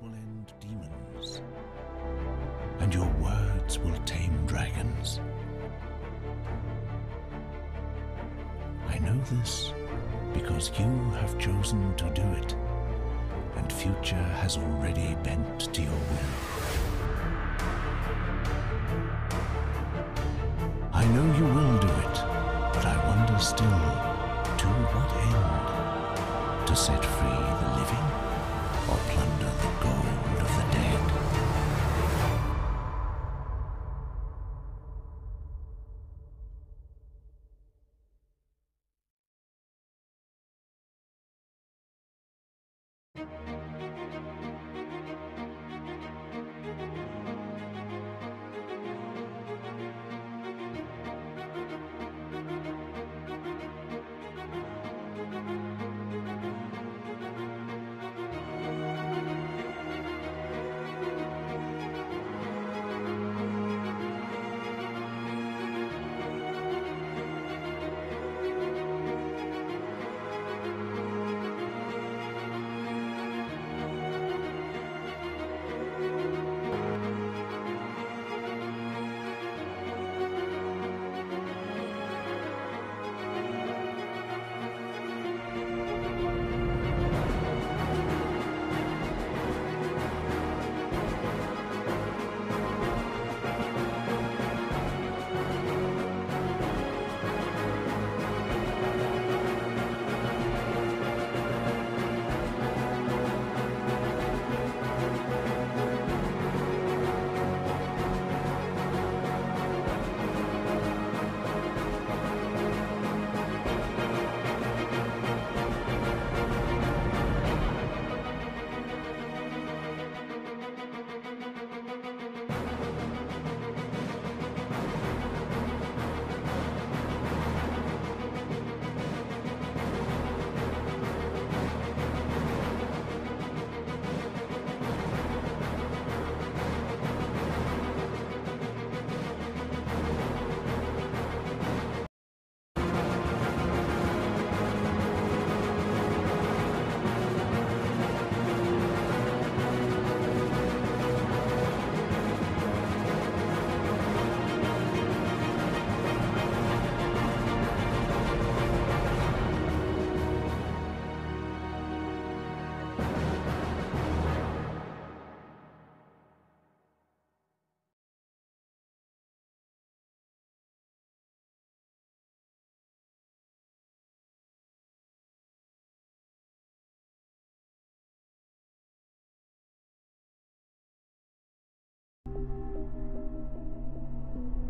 will end demons, and your words will tame dragons. I know this because you have chosen to do it, and future has already bent to your will. I know you will do it, but I wonder still to what end? To set free the living or plunder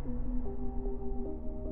うん。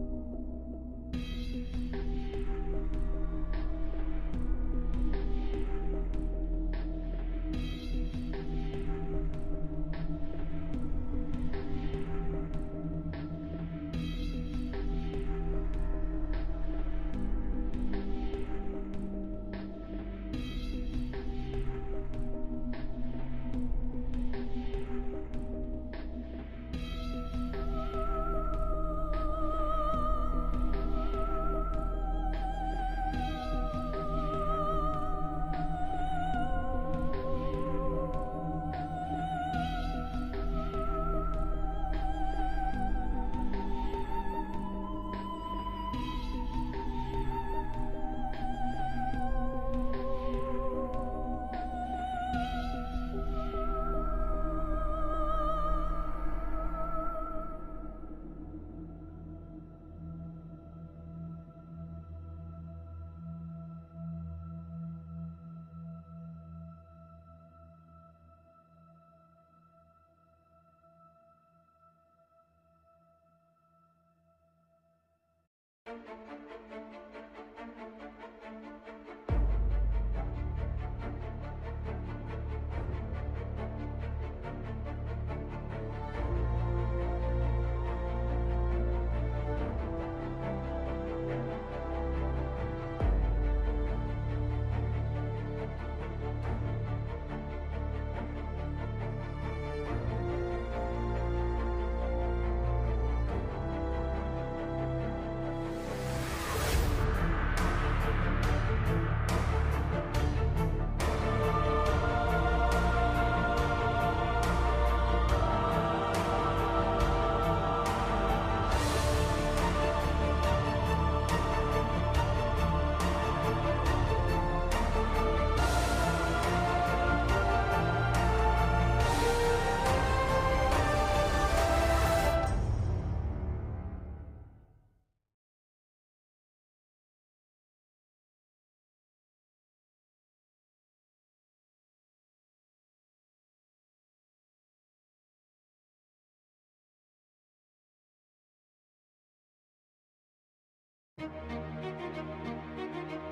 Thank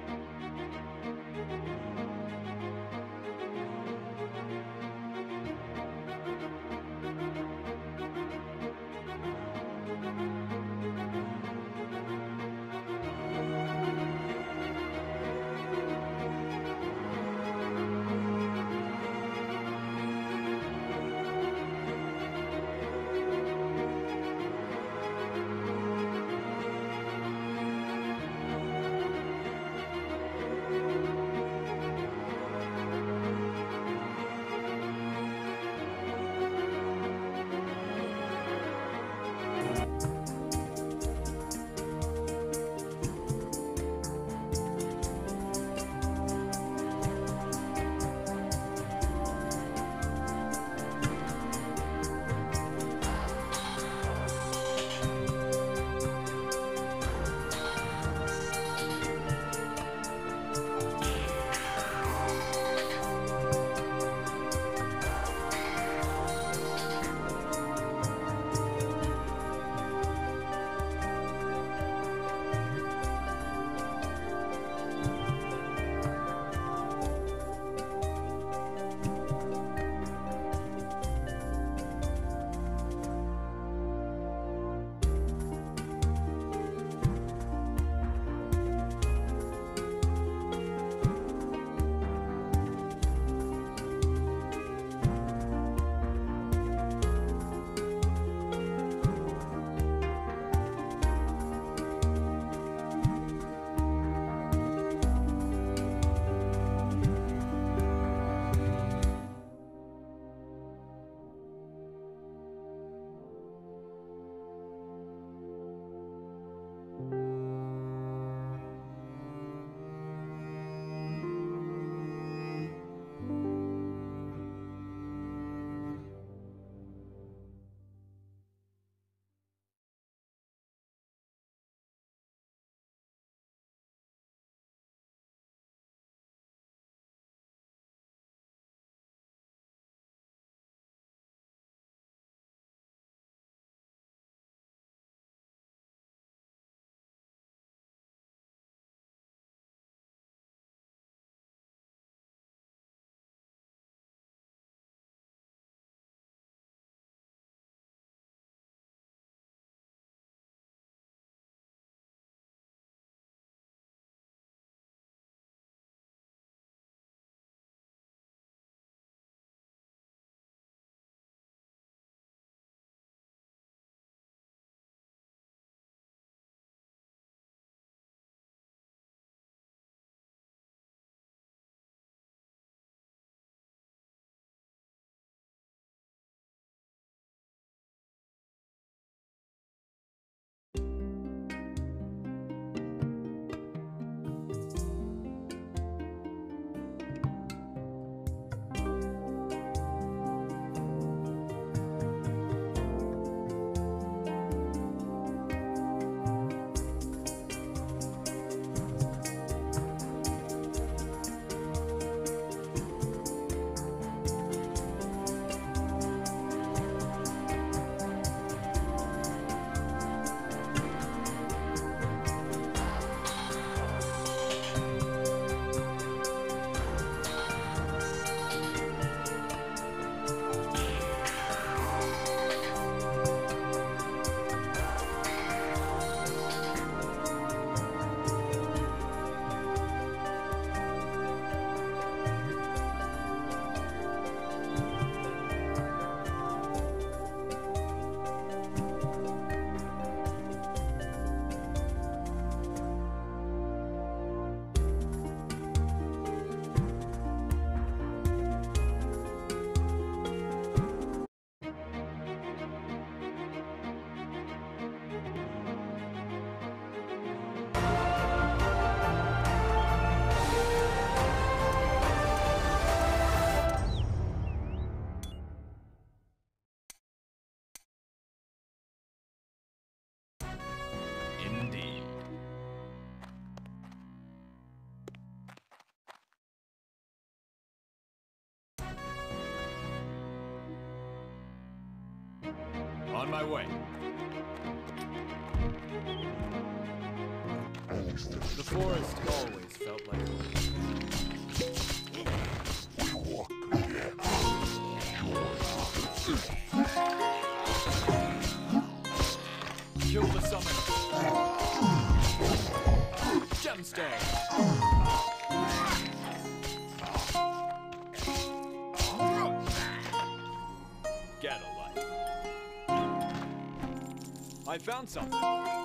you. On my way. The forest always felt like home. Kill the summoner. Gemstone. I found something.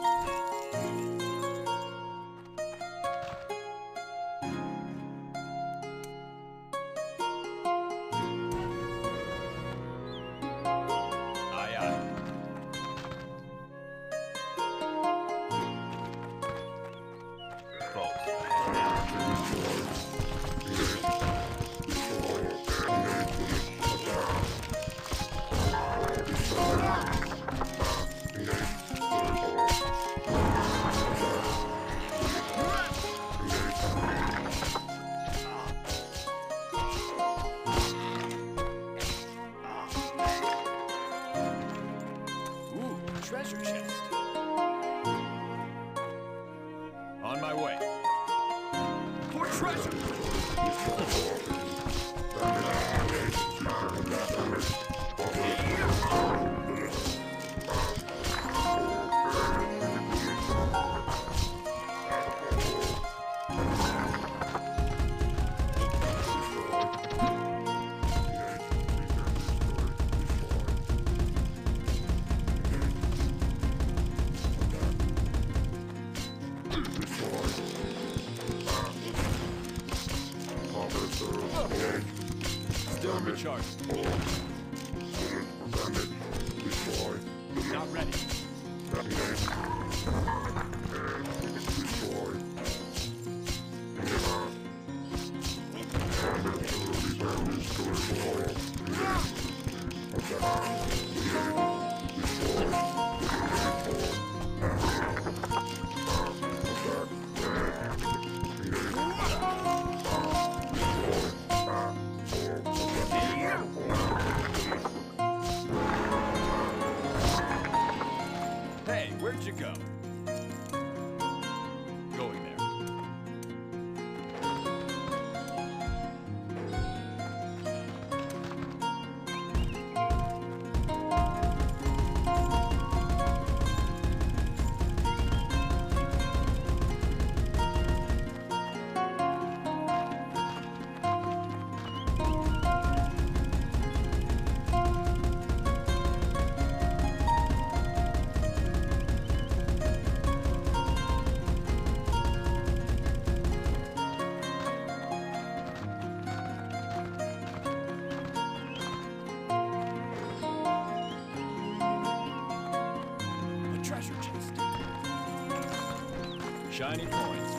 Shiny coins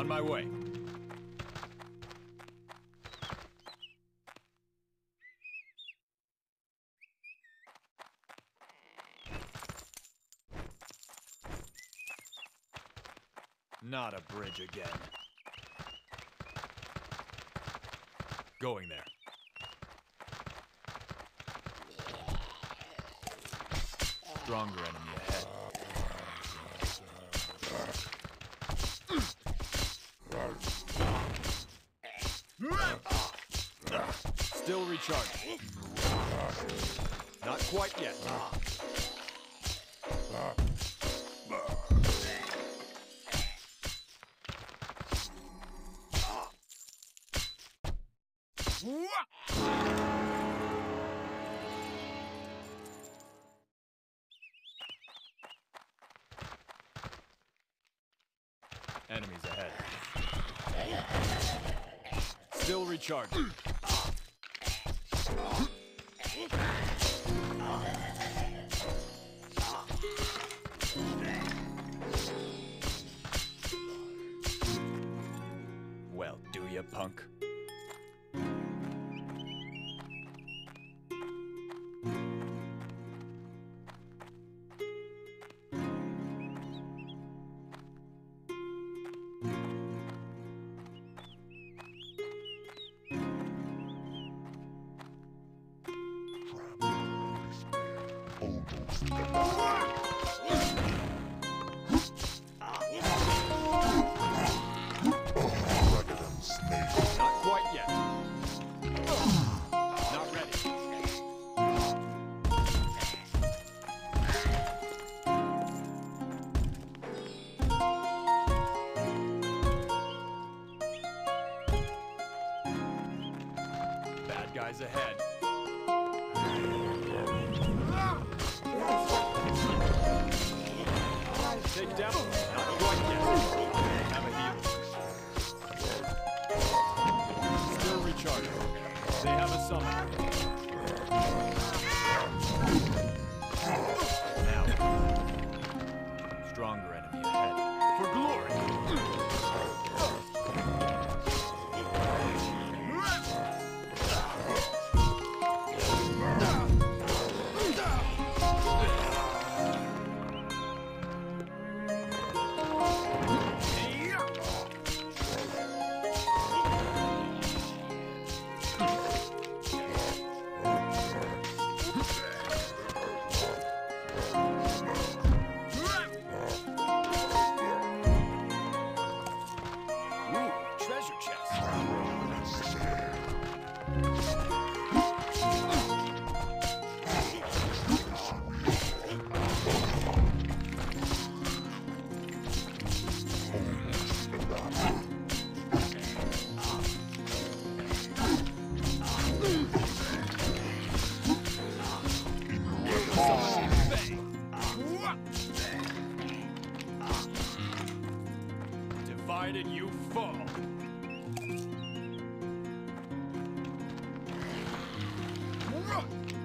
On my way. Not a bridge again. Going there. Stronger enemy Still recharging. Not quite yet. Still recharging. ahead. 어!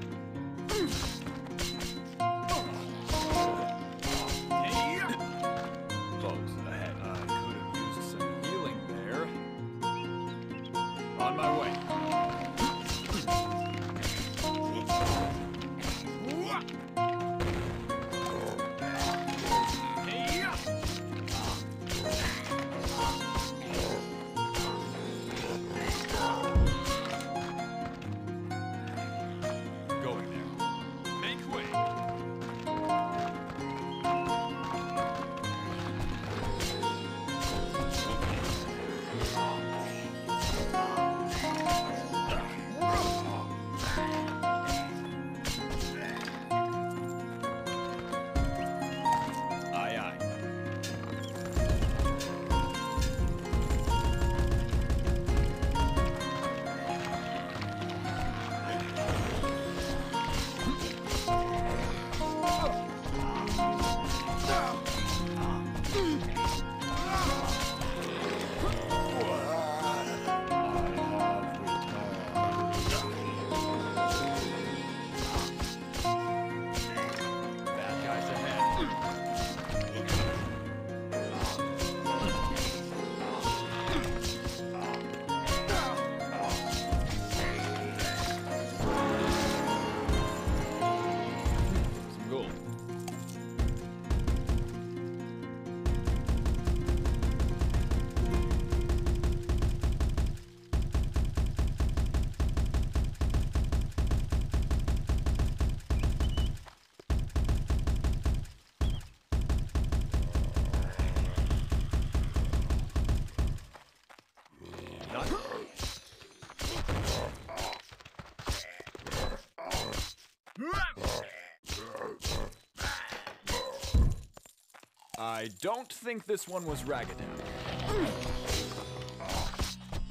I don't think this one was Ragadown.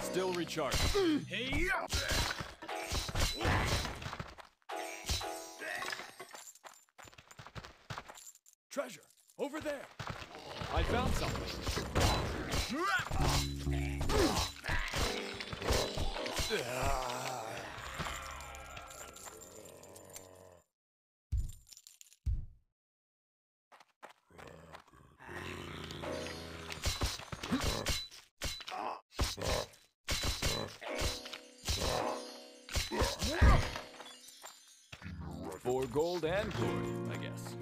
Still recharged. Hey! For gold and glory, I guess.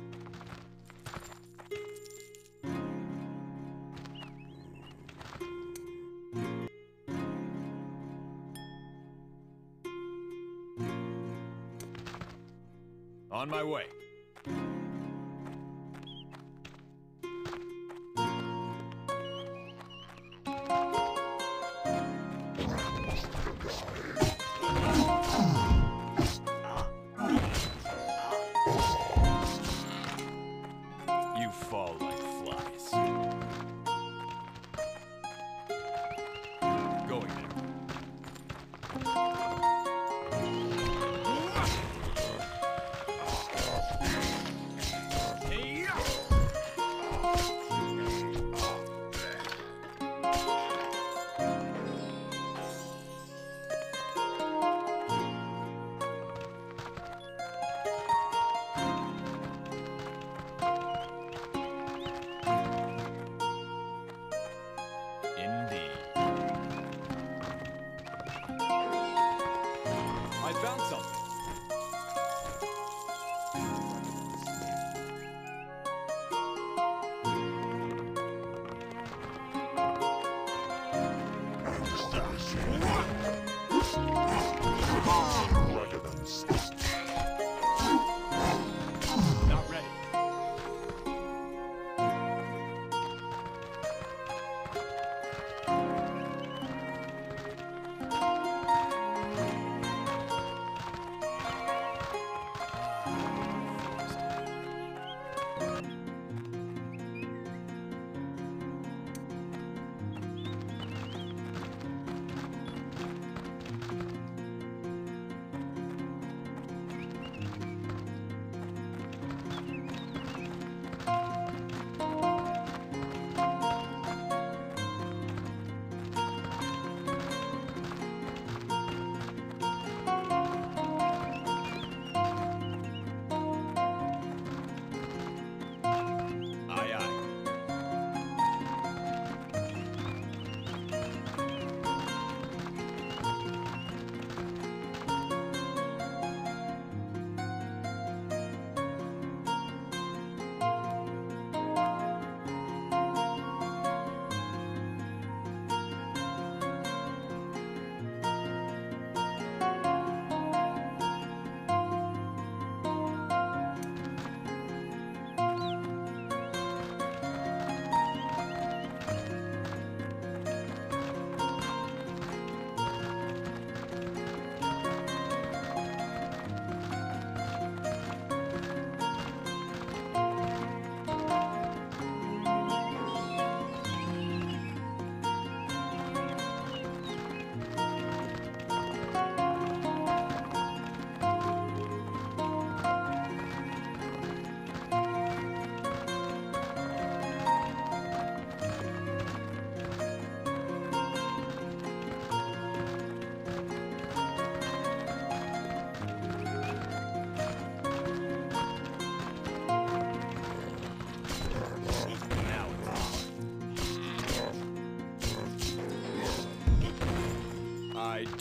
On my way. Música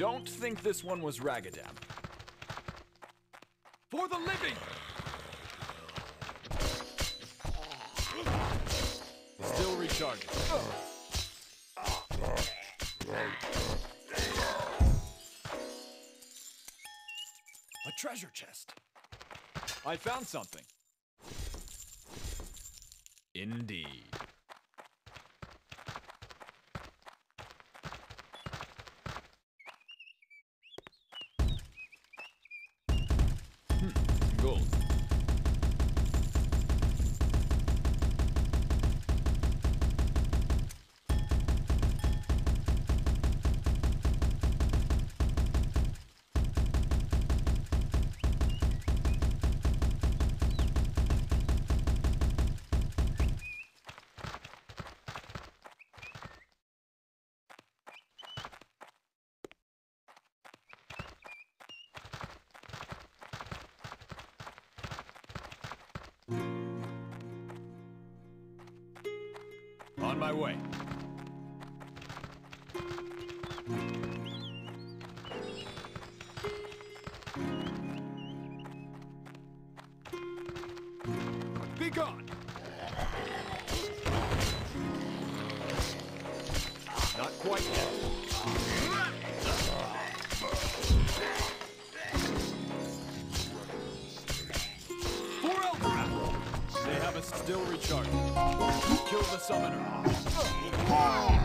don't think this one was Ragadam. For the living! Still recharging. A treasure chest. I found something. Gold. On my way. Be gone! Not quite yet. Kill the summoner.